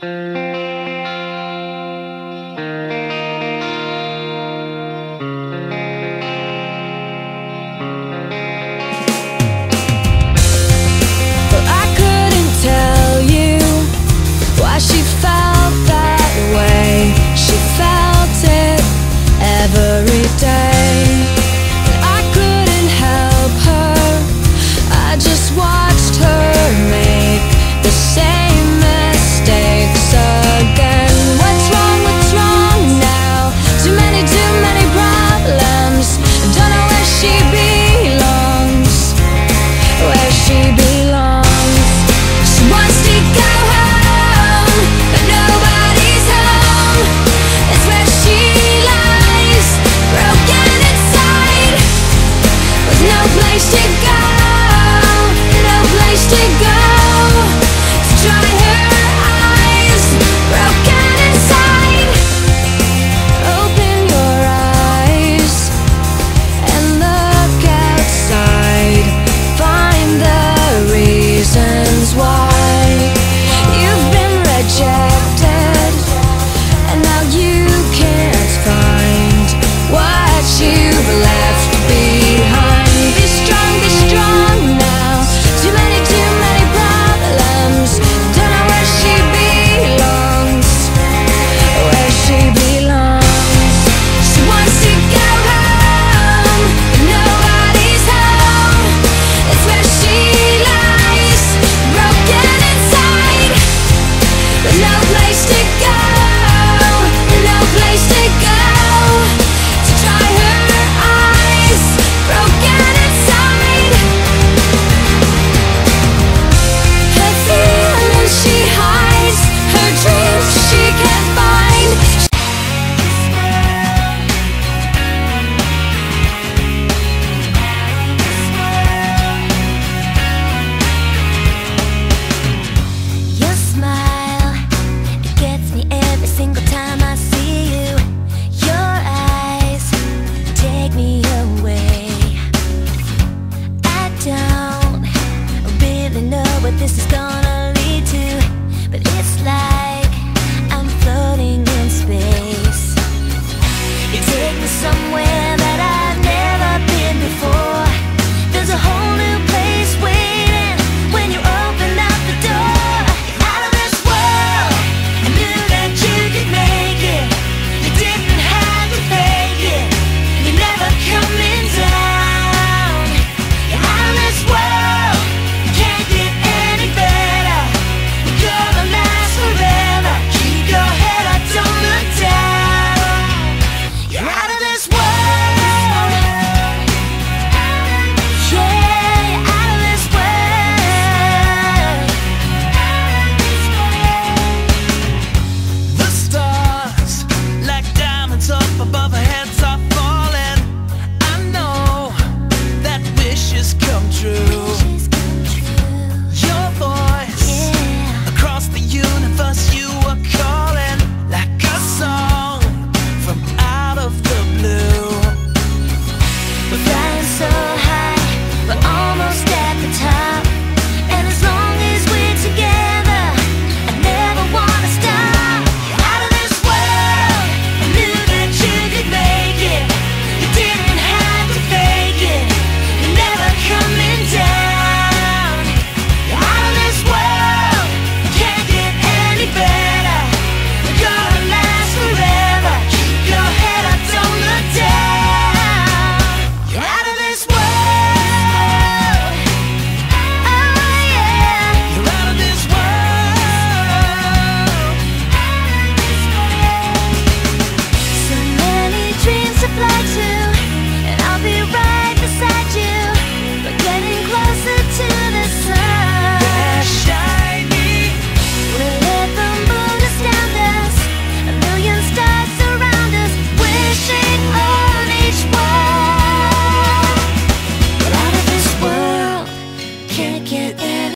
Música